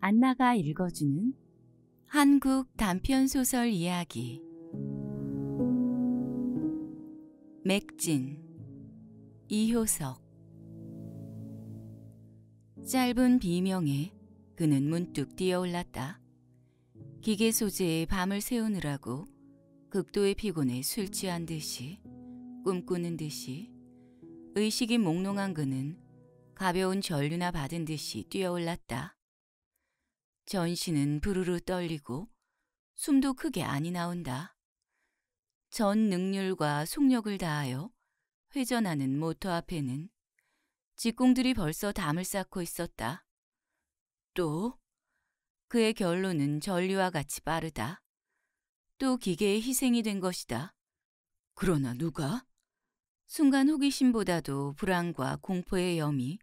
안나가 읽어주는 한국 단편소설 이야기 맥진 이효석 짧은 비명에 그는 문득 뛰어올랐다. 기계 소재에 밤을 새우느라고 극도의 피곤에 술 취한 듯이 꿈꾸는 듯이 의식이 몽롱한 그는 가벼운 전류나 받은 듯이 뛰어올랐다. 전신은 부르르 떨리고 숨도 크게 안이 나온다. 전 능률과 속력을 다하여 회전하는 모터 앞에는 직공들이 벌써 담을 쌓고 있었다. 또 그의 결론은 전류와 같이 빠르다. 또 기계의 희생이 된 것이다. 그러나 누가? 순간 호기심보다도 불안과 공포의 염이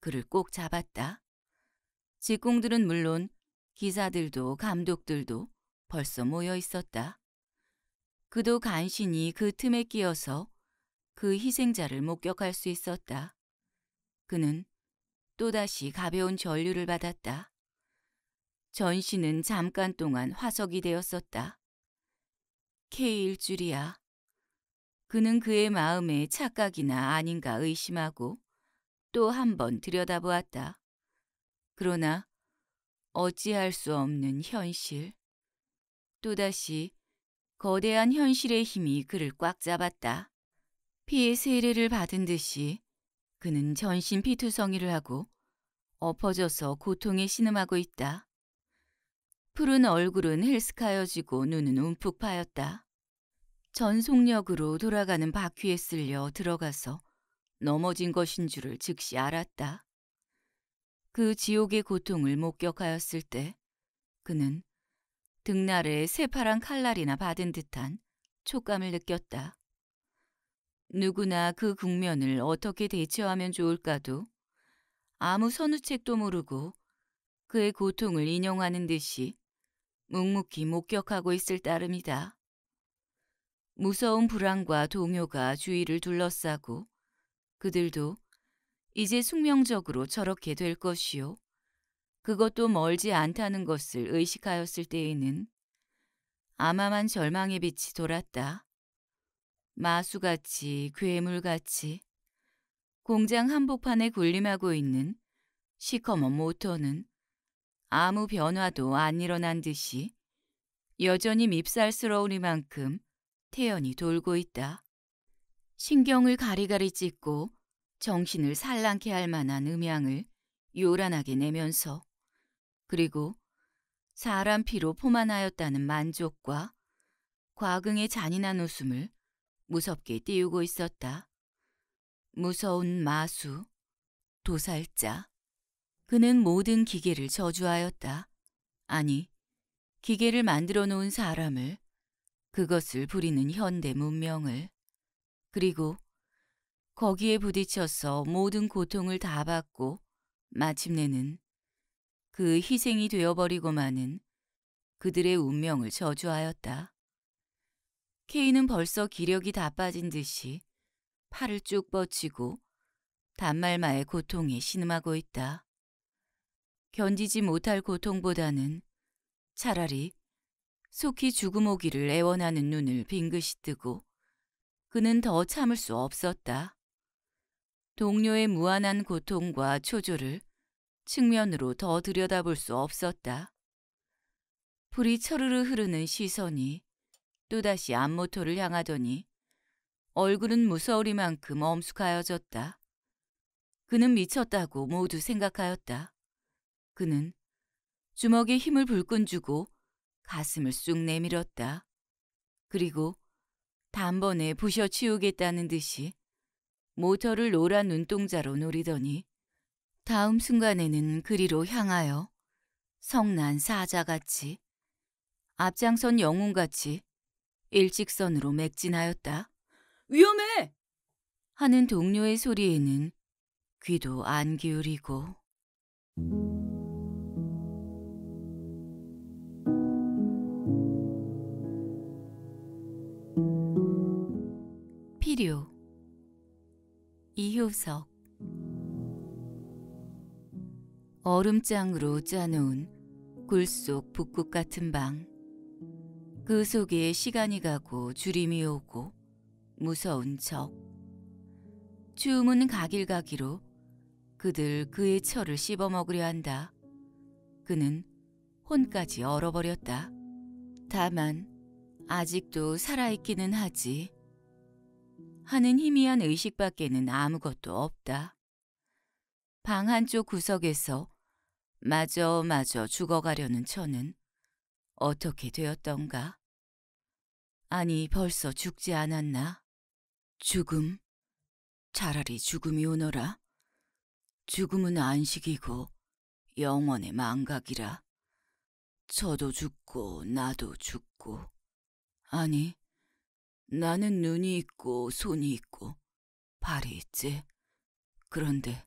그를 꼭 잡았다. 직공들은 물론 기사들도 감독들도 벌써 모여 있었다. 그도 간신히 그 틈에 끼어서 그 희생자를 목격할 수 있었다. 그는 또다시 가벼운 전류를 받았다. 전신은 잠깐 동안 화석이 되었었다. K일 줄이야. 그는 그의 마음에 착각이나 아닌가 의심하고 또 한 번 들여다보았다. 그러나 어찌할 수 없는 현실. 또다시 거대한 현실의 힘이 그를 꽉 잡았다. 피의 세례를 받은 듯이 그는 전신 피투성이를 하고 엎어져서 고통에 신음하고 있다. 푸른 얼굴은 헬스카여지고 눈은 움푹 파였다. 전속력으로 돌아가는 바퀴에 쓸려 들어가서 넘어진 것인 줄을 즉시 알았다. 그 지옥의 고통을 목격하였을 때 그는 등날에 새파란 칼날이나 받은 듯한 촉감을 느꼈다. 누구나 그 국면을 어떻게 대처하면 좋을까도 아무 선우책도 모르고 그의 고통을 인용하는 듯이 묵묵히 목격하고 있을 따름이다. 무서운 불안과 동요가 주위를 둘러싸고 그들도 이제 숙명적으로 저렇게 될 것이요. 그것도 멀지 않다는 것을 의식하였을 때에는 아마만 절망의 빛이 돌았다. 마수같이 괴물같이 공장 한복판에 군림하고 있는 시커먼 모터는 아무 변화도 안 일어난 듯이 여전히 밉살스러우니만큼 태연이 돌고 있다. 신경을 가리가리 찢고 정신을 산란케 할 만한 음향을 요란하게 내면서 그리고 사람 피로 포만하였다는 만족과 과긍의 잔인한 웃음을 무섭게 띄우고 있었다. 무서운 마수, 도살자. 그는 모든 기계를 저주하였다. 아니, 기계를 만들어 놓은 사람을 그것을 부리는 현대 문명을 그리고 거기에 부딪혀서 모든 고통을 다 받고 마침내는 그 희생이 되어버리고 마는 그들의 운명을 저주하였다. 케이는 벌써 기력이 다 빠진 듯이 팔을 쭉 뻗치고 단말마의 고통에 신음하고 있다. 견디지 못할 고통보다는 차라리 속히 죽음 오기를 애원하는 눈을 빙긋이 뜨고 그는 더 참을 수 없었다. 동료의 무한한 고통과 초조를 측면으로 더 들여다볼 수 없었다. 불이 처르르 흐르는 시선이 또다시 안모토를 향하더니 얼굴은 무서우리만큼 엄숙하여졌다. 그는 미쳤다고 모두 생각하였다. 그는 주먹에 힘을 불끈 주고 가슴을 쑥 내밀었다. 그리고 단번에 부셔 치우겠다는 듯이 모터를 노란 눈동자로 노리더니 다음 순간에는 그리로 향하여 성난 사자같이 앞장선 영웅같이 일직선으로 맥진하였다. 위험해! 하는 동료의 소리에는 귀도 안 기울이고 필요 이효석 얼음장으로 짜놓은 굴속 북극 같은 방. 그 속에 시간이 가고 주림이 오고 무서운 적. 추움은 가길가기로 그들 그의 철을 씹어먹으려 한다. 그는 혼까지 얼어버렸다. 다만 아직도 살아있기는 하지. 하는 희미한 의식밖에는 아무것도 없다. 방 한쪽 구석에서 마저 마저 죽어가려는 처는 어떻게 되었던가? 아니 벌써 죽지 않았나? 죽음? 차라리 죽음이 오너라. 죽음은 안식이고 영원의 망각이라. 저도 죽고 나도 죽고. 아니, 나는 눈이 있고 손이 있고 발이 있지. 그런데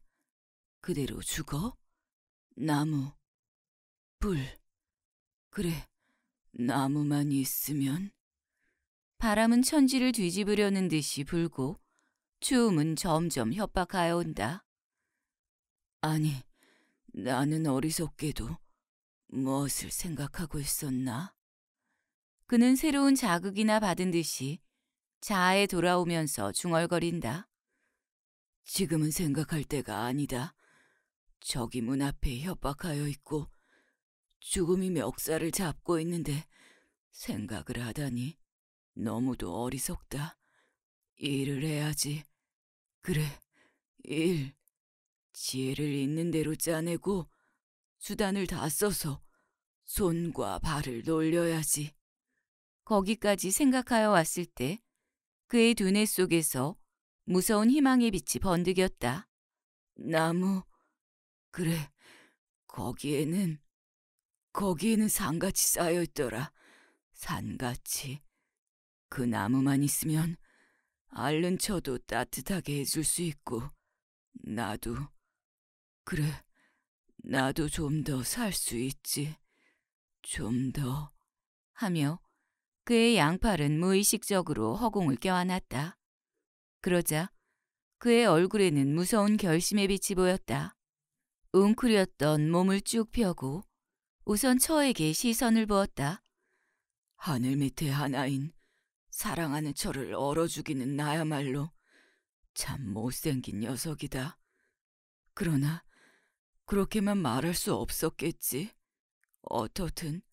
그대로 죽어? 나무, 불. 그래, 나무만 있으면. 바람은 천지를 뒤집으려는 듯이 불고 추움은 점점 협박하여 온다. 아니, 나는 어리석게도 무엇을 생각하고 있었나? 그는 새로운 자극이나 받은 듯이 자아에 돌아오면서 중얼거린다. 지금은 생각할 때가 아니다. 저기 문 앞에 협박하여 있고 죽음이 멱살을 잡고 있는데 생각을 하다니 너무도 어리석다. 일을 해야지. 그래, 일. 지혜를 있는 대로 짜내고 수단을 다 써서 손과 발을 놀려야지. 거기까지 생각하여 왔을 때 그의 두뇌 속에서 무서운 희망의 빛이 번득였다. 나무, 그래, 거기에는, 거기에는 산같이 쌓여있더라. 산같이. 그 나무만 있으면 앓는 쳐도 따뜻하게 해줄 수 있고, 나도, 그래, 나도 좀 더 살 수 있지. 좀 더. 하며 그의 양팔은 무의식적으로 허공을 껴안았다. 그러자 그의 얼굴에는 무서운 결심의 빛이 보였다. 웅크렸던 몸을 쭉 펴고 우선 처에게 시선을 부었다. 하늘 밑에 하나인 사랑하는 저를 얼어 죽이는 나야말로 참 못생긴 녀석이다. 그러나 그렇게만 말할 수 없었겠지. 어떻든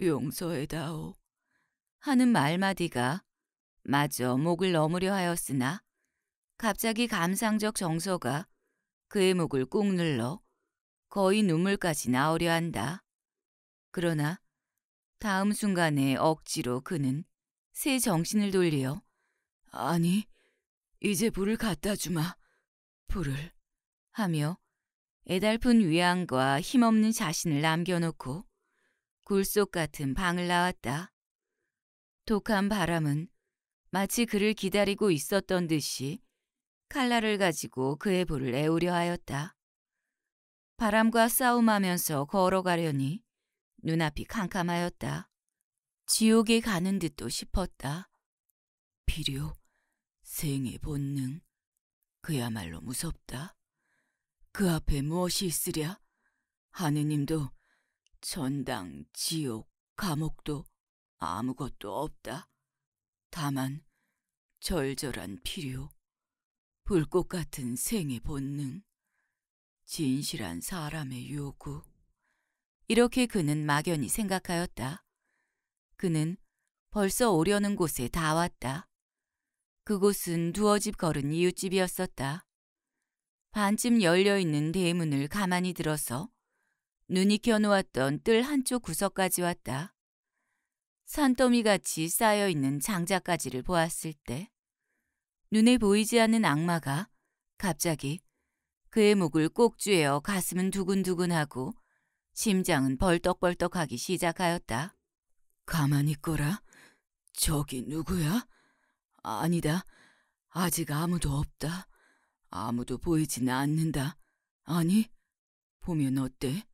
용서해다오. 하는 말마디가 마저 목을 넘으려 하였으나 갑자기 감상적 정서가 그의 목을 꾹 눌러 거의 눈물까지 나오려 한다. 그러나 다음 순간에 억지로 그는 새 정신을 돌려 아니 이제 불을 갖다 주마 불을 하며 애달픈 위안과 힘없는 자신을 남겨놓고 굴속 같은 방을 나왔다. 독한 바람은 마치 그를 기다리고 있었던 듯이 칼날을 가지고 그의 볼을 에우려 하였다. 바람과 싸움하면서 걸어가려니 눈앞이 캄캄하였다. 지옥에 가는 듯도 싶었다. 필요, 생의 본능, 그야말로 무섭다. 그 앞에 무엇이 있으랴? 하느님도 전당, 지옥, 감옥도 아무것도 없다. 다만 절절한 필요, 불꽃 같은 생의 본능, 진실한 사람의 요구. 이렇게 그는 막연히 생각하였다. 그는 벌써 오려는 곳에 다 왔다. 그곳은 두어 집 걸은 이웃집이었었다. 반쯤 열려있는 대문을 가만히 들어서 눈이 켜놓았던 뜰 한쪽 구석까지 왔다. 산더미같이 쌓여있는 장작가지를 보았을 때 눈에 보이지 않는 악마가 갑자기 그의 목을 꼭 쥐어 가슴은 두근두근하고 심장은 벌떡벌떡하기 시작하였다. 가만히 있거라. 저기 누구야? 아니다. 아직 아무도 없다. 아무도 보이지는 않는다. 아니, 보면 어때?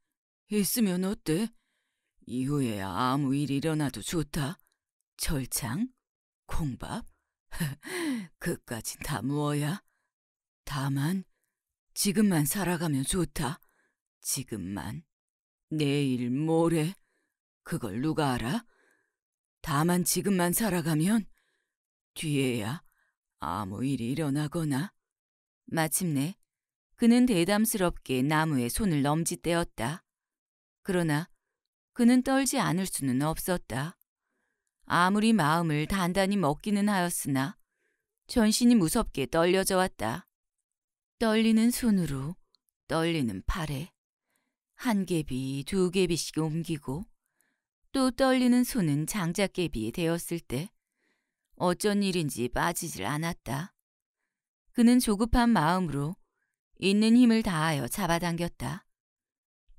있으면 어때? 이후에 아무 일 일어나도 좋다. 철창? 콩밥? 그까진 다 무어야. 다만 지금만 살아가면 좋다. 지금만. 내일 모레 그걸 누가 알아? 다만 지금만 살아가면 뒤에야 아무 일이 일어나거나 마침내 그는 대담스럽게 나무에 손을 넘짓대었다. 그러나 그는 떨지 않을 수는 없었다. 아무리 마음을 단단히 먹기는 하였으나 전신이 무섭게 떨려져 왔다. 떨리는 손으로 떨리는 팔에 한 개비, 두 개비씩 옮기고 또 떨리는 손은 장작개비에 대었을 때 어쩐 일인지 빠지질 않았다. 그는 조급한 마음으로 있는 힘을 다하여 잡아당겼다.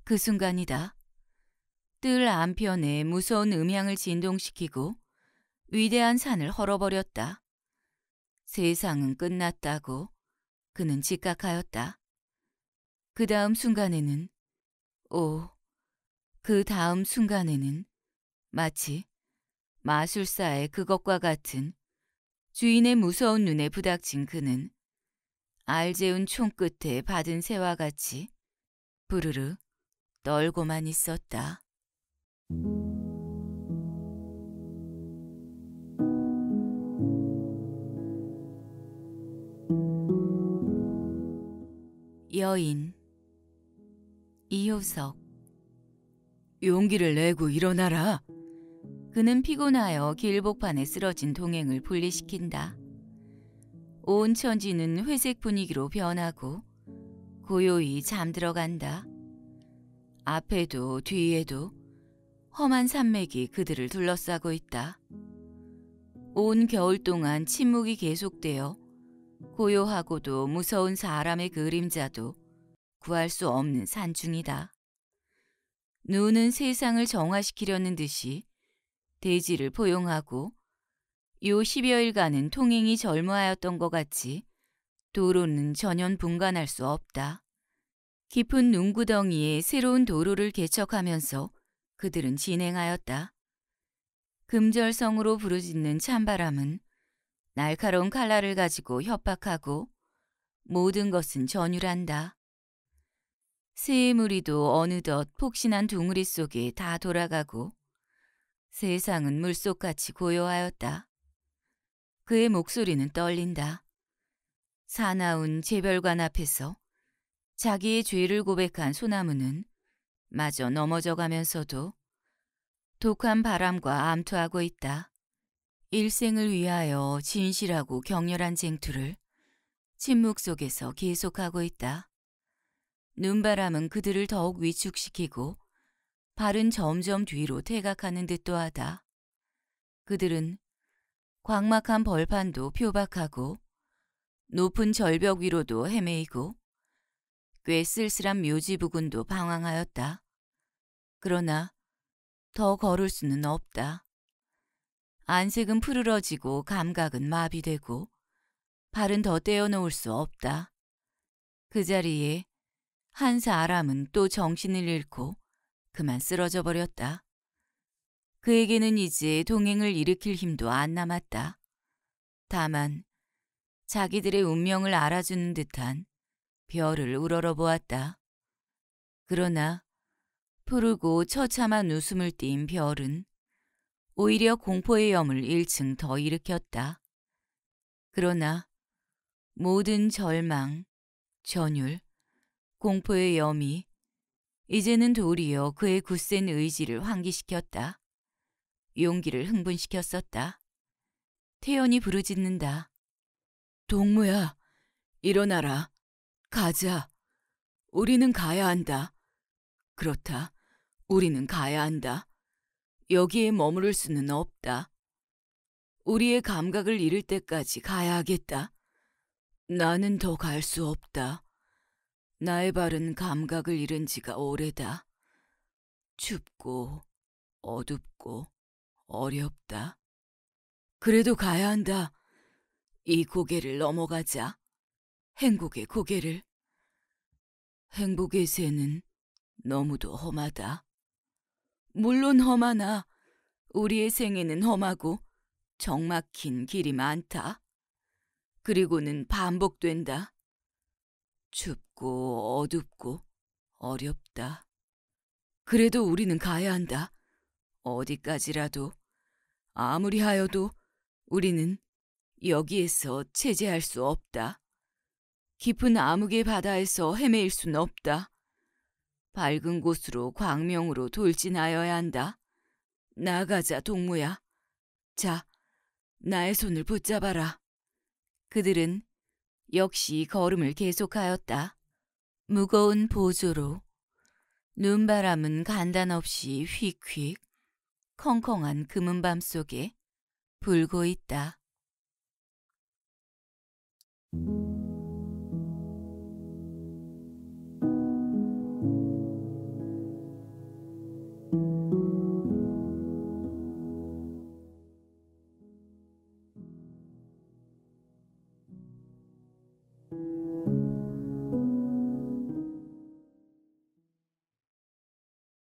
그 순간이다. 뜰 안편에 무서운 음향을 진동시키고 위대한 산을 헐어버렸다. 세상은 끝났다고 그는 직각하였다. 그 다음 순간에는, 오, 그 다음 순간에는 마치 마술사의 그것과 같은 주인의 무서운 눈에 부닥친 그는 알재운 총끝에 받은 새와 같이 부르르 떨고만 있었다. 여인 이효석 용기를 내고 일어나라. 그는 피곤하여 길복판에 쓰러진 동행을 분리시킨다. 온 천지는 회색 분위기로 변하고 고요히 잠들어간다. 앞에도 뒤에도 험한 산맥이 그들을 둘러싸고 있다. 온 겨울 동안 침묵이 계속되어 고요하고도 무서운 사람의 그림자도 구할 수 없는 산중이다. 눈은 세상을 정화시키려는 듯이 대지를 포용하고 요 10여일간은 통행이 절무하였던 것 같이 도로는 전혀 분간할 수 없다. 깊은 눈구덩이에 새로운 도로를 개척하면서 그들은 진행하였다. 금절성으로 부르짖는 찬바람은 날카로운 칼날을 가지고 협박하고 모든 것은 전율한다. 새의 무리도 어느덧 폭신한 둥우리 속에 다 돌아가고 세상은 물속같이 고요하였다. 그의 목소리는 떨린다. 사나운 재별관 앞에서 자기의 죄를 고백한 소나무는 마저 넘어져 가면서도 독한 바람과 암투하고 있다. 일생을 위하여 진실하고 격렬한 쟁투를 침묵 속에서 계속하고 있다. 눈바람은 그들을 더욱 위축시키고 발은 점점 뒤로 퇴각하는 듯도 하다. 그들은 광막한 벌판도 표박하고 높은 절벽 위로도 헤매이고 꽤 쓸쓸한 묘지 부근도 방황하였다. 그러나 더 걸을 수는 없다. 안색은 푸르러지고 감각은 마비되고 발은 더 떼어놓을 수 없다. 그 자리에 한 사람은 또 정신을 잃고 그만 쓰러져 버렸다. 그에게는 이제 동행을 일으킬 힘도 안 남았다. 다만 자기들의 운명을 알아주는 듯한 별을 우러러 보았다. 그러나 푸르고 처참한 웃음을 띤 별은 오히려 공포의 염을 1층 더 일으켰다. 그러나 모든 절망, 전율, 공포의 염이 이제는 도리어 그의 굳센 의지를 환기시켰다. 용기를 흥분시켰었다. 태연이 부르짖는다. 동무야, 일어나라. 가자. 우리는 가야 한다. 그렇다. 우리는 가야 한다. 여기에 머무를 수는 없다. 우리의 감각을 잃을 때까지 가야 하겠다. 나는 더 갈 수 없다. 나의 발은 감각을 잃은 지가 오래다. 춥고 어둡고 어렵다. 그래도 가야 한다. 이 고개를 넘어가자. 행복의 고개를. 행복의 새는 너무도 험하다. 물론 험하나 우리의 생애는 험하고 정막힌 길이 많다. 그리고는 반복된다. 춥고 어둡고 어렵다. 그래도 우리는 가야 한다. 어디까지라도 아무리 하여도 우리는 여기에서 체제할 수 없다. 깊은 암흑의 바다에서 헤매일 순 없다. 밝은 곳으로 광명으로 돌진하여야 한다. 나가자, 동무야. 자, 나의 손을 붙잡아라. 그들은 역시 걸음을 계속하였다. 무거운 보조로 눈바람은 간단없이 휙휙 컹컹한 금은밤 속에 불고 있다.